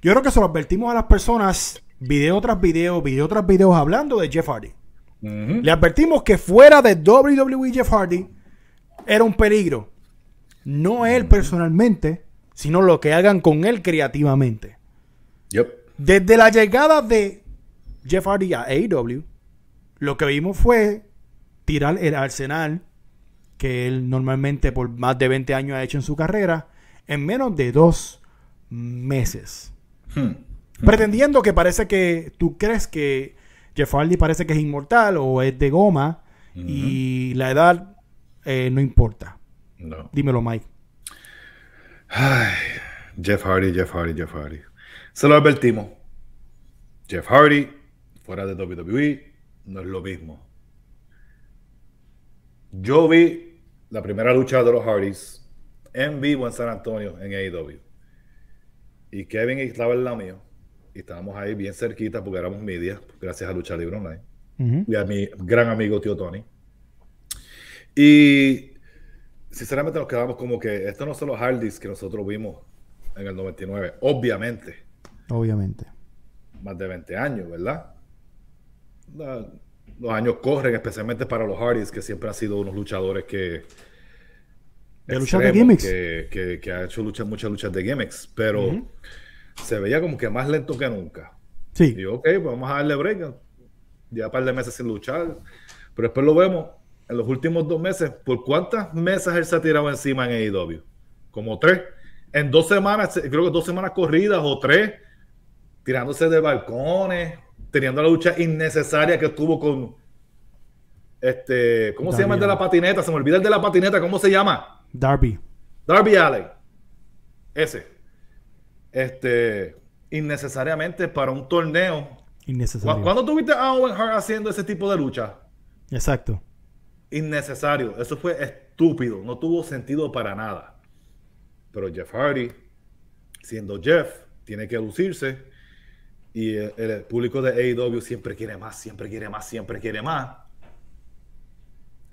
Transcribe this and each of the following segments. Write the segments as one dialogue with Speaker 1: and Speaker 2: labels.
Speaker 1: Yo creo que se lo advertimos a las personas, video tras video, video tras video, hablando de Jeff Hardy. Le advertimos que fuera de WWE Jeff Hardy era un peligro. No él personalmente, sino lo que hagan con él creativamente.
Speaker 2: Yep.
Speaker 1: Desde la llegada de Jeff Hardy a AEW, lo que vimos fue tirar el arsenal que él normalmente por más de 20 años ha hecho en su carrera en menos de dos meses.
Speaker 2: Hmm.
Speaker 1: Pretendiendo que parece que tú crees que Jeff Hardy parece que es inmortal o es de goma y la edad eh, no importa.
Speaker 2: No.
Speaker 1: Dímelo, Mike.
Speaker 2: Ay, Jeff Hardy, Jeff Hardy, Jeff Hardy. Se lo advertimos. Jeff Hardy, fuera de WWE, no es lo mismo. Yo vi la primera lucha de los Hardys en vivo en San Antonio, en AEW. Y Kevin estaba al lado mío. Y estábamos ahí bien cerquita porque éramos media, gracias a Lucha Libre Online. Y a mi gran amigo tío Tony. Y sinceramente nos quedamos como que estos no son los Hardys que nosotros vimos en el 99. Obviamente,
Speaker 1: Obviamente.
Speaker 2: más de 20 años, ¿verdad? La- los años corren, especialmente para los Hardys, que siempre han sido unos luchadores que.
Speaker 1: De luchas de gimmicks.
Speaker 2: Que, que, que ha hecho lucha- muchas luchas de gimmicks, pero se veía como que más lento que nunca.
Speaker 1: Sí.
Speaker 2: Y yo, ok, pues vamos a darle break. Ya un par de meses sin luchar. Pero después lo vemos en los últimos dos meses. ¿Por cuántas mesas él se ha tirado encima en AEW? Como tres. En dos semanas, creo que dos semanas corridas o tres, tirándose de balcones, teniendo la lucha innecesaria que tuvo con. Este, ¿Cómo se llama el de la patineta? Se me olvida el de la patineta. ¿Cómo se llama?
Speaker 1: Darby.
Speaker 2: Darby Alley. Ese. Este, innecesariamente para un torneo ¿Cu-
Speaker 1: Innecesario.
Speaker 2: ¿Cuándo tuviste a Owen Hart haciendo ese tipo de lucha?
Speaker 1: Exacto.
Speaker 2: Innecesario. Eso fue estúpido. No tuvo sentido para nada. Pero Jeff Hardy, siendo Jeff, tiene que lucirse. Y el, el público de AEW siempre quiere más, siempre quiere más, siempre quiere más.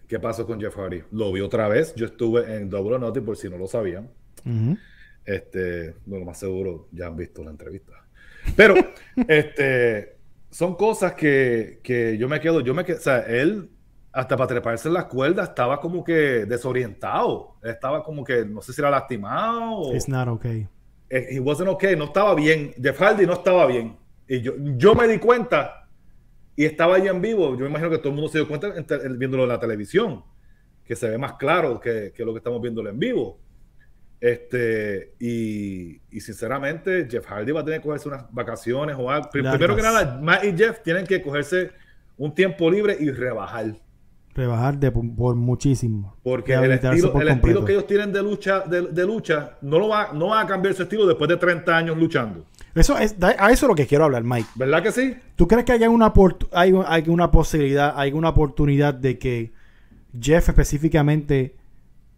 Speaker 2: ¿Qué pasó con Jeff Hardy? Lo vi otra vez. Yo estuve en Double or Nothing, por si no lo sabían.
Speaker 1: Ujú.
Speaker 2: Este, no, lo más seguro ya han visto la entrevista. Pero, este, son cosas que, que yo me quedo, yo me quedo, o sea, él, hasta para treparse en las cuerdas, estaba como que desorientado. Estaba como que, no sé si era lastimado o...
Speaker 1: It's not okay.
Speaker 2: Eh, He wasn't okay, no estaba bien. Jeff Hardy no estaba bien. Y yo, yo me di cuenta y estaba ahí en vivo. Yo me imagino que todo el mundo se dio cuenta viéndolo en la televisión, que se ve más claro que, que lo que estamos viéndolo en vivo. Este, y, y sinceramente, Jeff Hardy va a tener que cogerse unas vacaciones o algo.
Speaker 1: Largas.
Speaker 2: Primero que nada, Matt y Jeff tienen que cogerse un tiempo libre y rebajar.
Speaker 1: Rebajar de, por muchísimo.
Speaker 2: Porque el estilo,
Speaker 1: por
Speaker 2: el estilo que ellos tienen de lucha, de, de lucha no, lo va, no va a cambiar su estilo después de 30 años luchando.
Speaker 1: Eso es, a eso es lo que quiero hablar, Mike.
Speaker 2: ¿Verdad que sí?
Speaker 1: ¿Tú crees que hay una, hay, hay una posibilidad, hay una oportunidad de que Jeff específicamente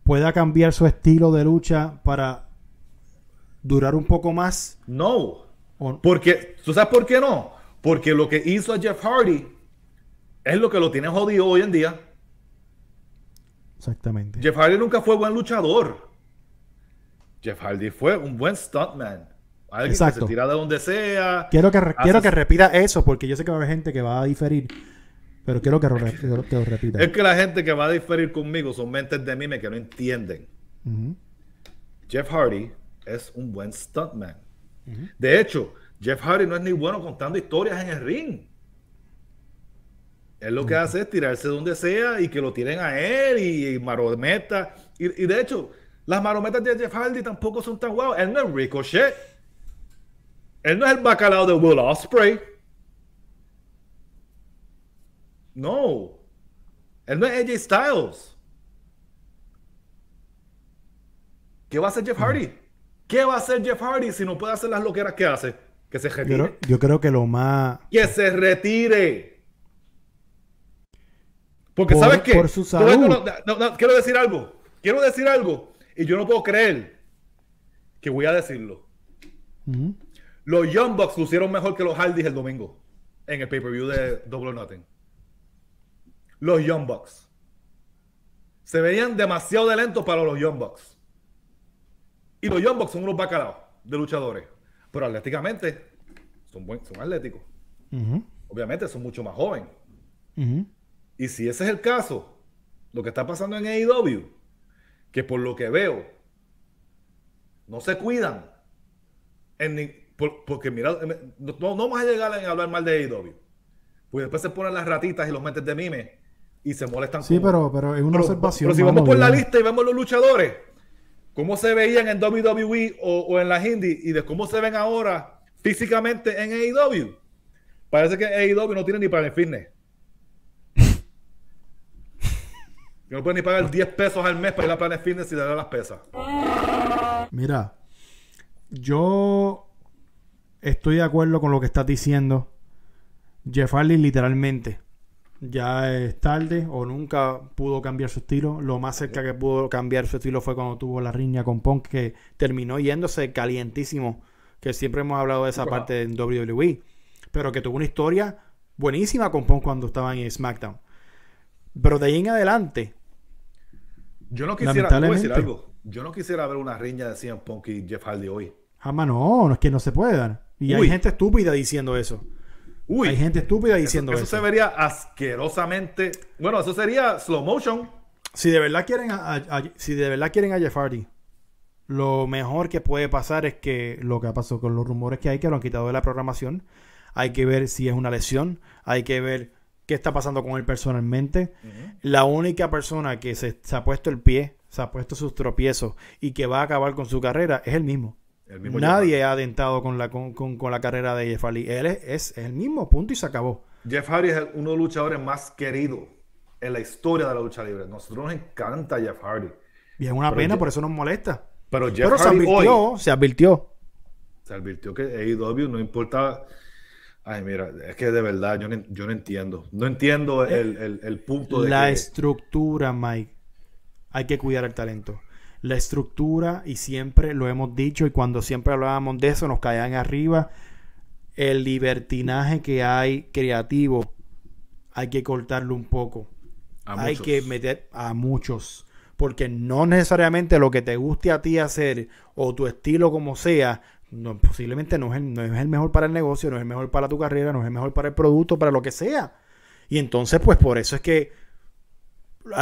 Speaker 1: pueda cambiar su estilo de lucha para durar un poco más?
Speaker 2: No.
Speaker 1: ¿O-
Speaker 2: Porque, ¿tú sabes por qué no? Porque lo que hizo a Jeff Hardy es lo que lo tiene jodido hoy en día.
Speaker 1: Exactamente.
Speaker 2: Jeff Hardy nunca fue buen luchador. Jeff Hardy fue un buen stuntman. Alguien
Speaker 1: Exacto.
Speaker 2: que se tira de donde sea.
Speaker 1: Quiero que, quiero repita eso porque yo sé que va a haber gente que va a diferir. Pero quiero que, lo- que lo repita.
Speaker 2: Es que la gente que va a diferir conmigo son mentes de mime que no entienden. Jeff Hardy es un buen stuntman. De hecho, Jeff Hardy no es ni bueno contando historias en el ring. Él lo que hace es tirarse donde sea y que lo tiren a él y, y marometa. Y, y de hecho, las marometas de Jeff Hardy tampoco son tan guau. Él no es Ricochet. Él no es el bacalao de Will Ospreay. No. Él no es AJ Styles. ¿Qué va a hacer Jeff Hardy? ¿Qué va a hacer Jeff Hardy si no puede hacer las loqueras que hace? Que se
Speaker 1: Yo,
Speaker 2: retire.
Speaker 1: creo- yo creo que lo más...
Speaker 2: Que se retire. Porque
Speaker 1: Por-
Speaker 2: ¿sabes qué?
Speaker 1: por su salud.
Speaker 2: no, no, no, quiero decir algo. Quiero decir algo. Y yo no puedo creer que voy a decirlo. Los Young Bucks lucieron mejor que los Hardys el domingo en el pay-per-view de Double or Nothing. Los Young Bucks. Se veían demasiado de lentos para los Young Bucks. Y los Young Bucks son unos bacalaos de luchadores. Pero atléticamente son, buen, son atléticos. Obviamente son mucho más jóvenes. Y si ese es el caso, lo que está pasando en AEW, que por lo que veo, no se cuidan. Porque mira, no, vamos a llegar a hablar mal de AEW. Pues después se ponen las ratitas y los meten de mime y se molestan.
Speaker 1: Sí, pero, pero es una observación.
Speaker 2: Pero si vamos por la lista y vemos los luchadores, cómo se veían en WWE o, en la Hindi y de cómo se ven ahora físicamente en AEW, parece que AEW no tiene ni para el fitness. no pueden ni pagar 10 pesos al mes para ir a Planet Fitness y darle las pesas.
Speaker 1: Mira, yo estoy de acuerdo con lo que estás diciendo. Jeff Hardy literalmente ya es tarde o nunca pudo cambiar su estilo. Lo más cerca que pudo cambiar su estilo fue cuando tuvo la riña con Punk, que terminó yéndose calientísimo. Que siempre hemos hablado de esa parte en WWE. Pero que tuvo una historia buenísima con Punk cuando estaba en SmackDown. Pero de ahí en adelante.
Speaker 2: Yo no quisiera decir algo. Yo no quisiera ver una riña de CM Punk y Jeff Hardy hoy.
Speaker 1: Jamás no, no es que no se puede dar. Y hay gente estúpida diciendo eso. Uy, Hay gente estúpida diciendo
Speaker 2: eso. Eso, se vería asquerosamente. Bueno, eso sería slow motion.
Speaker 1: Si de verdad quieren a, si de verdad quieren a Jeff Hardy, lo mejor que puede pasar es que lo que ha pasado con los rumores que hay que lo han quitado de la programación. Hay que ver si es una lesión. Hay que ver qué está pasando con él personalmente. La única persona que se, se, ha puesto el pie, se ha puesto sus tropiezos y que va a acabar con su carrera es él mismo. Nadie ha adentado con la, con, la carrera de Jeff Hardy. Él es, el mismo punto y se acabó.
Speaker 2: Jeff Hardy es uno de los luchadores más queridos en la historia de la lucha libre. Nosotros nos encanta Jeff Hardy.
Speaker 1: Y es una pena, por eso nos molesta.
Speaker 2: Pero Jeff Hardy se advirtió,
Speaker 1: se advirtió.
Speaker 2: Se advirtió que AEW no importa. Ay, mira, es que de verdad yo no, yo no entiendo. No entiendo el, el, punto de.
Speaker 1: La estructura, Mike. Hay que cuidar el talento la estructura y siempre lo hemos dicho y cuando siempre hablábamos de eso nos caían arriba el libertinaje que hay creativo hay que cortarlo un poco. Hay que meter a muchos porque no necesariamente lo que te guste a ti hacer o tu estilo como sea no, posiblemente no es, el, no es el mejor para el negocio no es el mejor para tu carrera no es el mejor para el producto para lo que sea. Y entonces pues por eso es que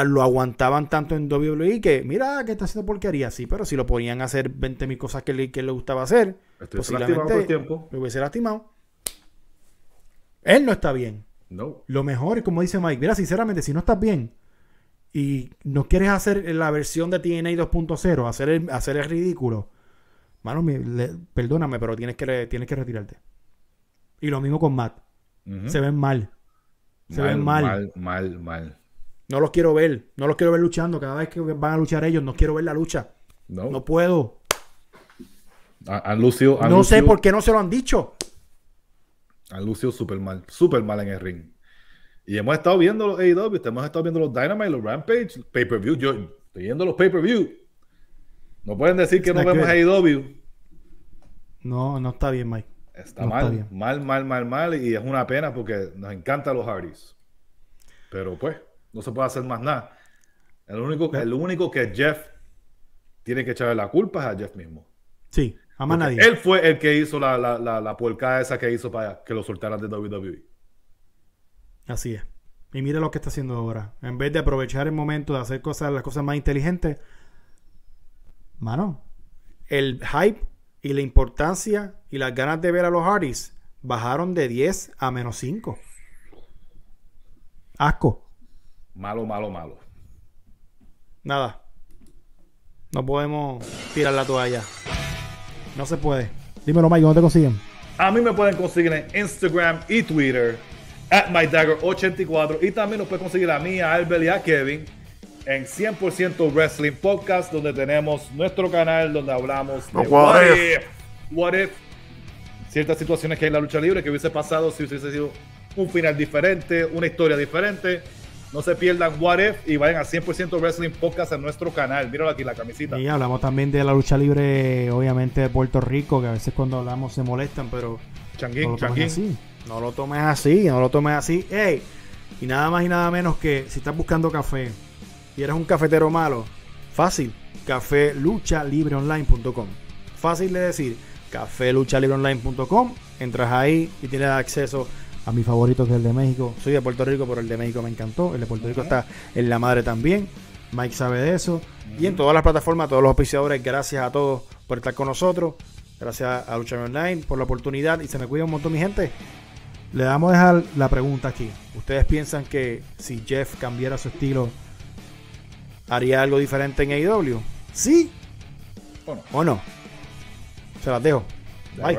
Speaker 1: lo aguantaban tanto en WWE que, mira, que está haciendo porquería, sí, pero si lo ponían a hacer 20 mil cosas que le, que le gustaba hacer, posiblemente tiempo. lo hubiese lastimado. Él no está bien.
Speaker 2: No.
Speaker 1: Lo mejor, como dice Mike, mira, sinceramente, si no estás bien y no quieres hacer la versión de TNA 2.0, hacer el, hacer el ridículo, mano, perdóname, pero tienes que, tienes que retirarte. Y lo mismo con Matt. Se ven mal. Se ven mal.
Speaker 2: Mal, mal, mal.
Speaker 1: No los quiero ver. No los quiero ver luchando. Cada vez que van a luchar ellos, no quiero ver la lucha. No, no puedo.
Speaker 2: A, Lucio,
Speaker 1: no sé por qué no se lo han dicho.
Speaker 2: A Lucio súper mal. Súper mal en el ring. Y hemos estado viendo los AEW. Hemos estado viendo los Dynamite, los Rampage, pay-per-view. Yo estoy viendo los pay-per-view. No pueden decir que no vemos AEW.
Speaker 1: No, no está bien, Mike.
Speaker 2: Está mal, mal, mal, mal, mal. Y es una pena porque nos encantan los Hardys. Pero pues, no se puede hacer más nada. El único, el único que Jeff tiene que echarle la culpa es a Jeff mismo.
Speaker 1: Sí, a más nadie.
Speaker 2: Él fue el que hizo la, la, la, esa que hizo para que lo soltaran de WWE.
Speaker 1: Así es. Y mire lo que está haciendo ahora. En vez de aprovechar el momento de hacer cosas, las cosas más inteligentes, mano, el hype y la importancia y las ganas de ver a los Hardys bajaron de 10 a menos 5. Asco.
Speaker 2: Malo, malo, malo.
Speaker 1: Nada. No podemos tirar la toalla. No se puede. Dímelo, Mike, ¿dónde te consiguen?
Speaker 2: A mí me pueden conseguir en Instagram y Twitter, at MyDagger84. Y también nos pueden conseguir a mí, a Albert y a Kevin en 100% Wrestling Podcast, donde tenemos nuestro canal donde hablamos de what, if. what if. Ciertas situaciones que hay en la lucha libre que hubiese pasado si hubiese sido un final diferente, una historia diferente no se pierdan What If y vayan a 100% Wrestling Podcast en nuestro canal. Míralo aquí, la camisita.
Speaker 1: Y hablamos también de la lucha libre, obviamente, de Puerto Rico, que a veces cuando hablamos se molestan, pero.
Speaker 2: Changuín, no
Speaker 1: lo Así. No lo tomes así, no lo tomes así. ¡Ey! Y nada más y nada menos que si estás buscando café y eres un cafetero malo, fácil. Café lucha Online.com. Fácil de decir cafeluchalibreonline.com. Entras ahí y tienes acceso a mi favorito que es el de México. Soy de Puerto Rico, pero el de México me encantó. El de Puerto Rico está en la madre también. Mike sabe de eso. Y en todas las plataformas, todos los auspiciadores, gracias a todos por estar con nosotros. Gracias a Lucha Online por la oportunidad. Y se me cuida un montón mi gente. Le damos a dejar la pregunta aquí. ¿Ustedes piensan que si Jeff cambiara su estilo, haría algo diferente en AEW? ¿Sí
Speaker 2: Bueno,
Speaker 1: o no? Se las dejo. Bye.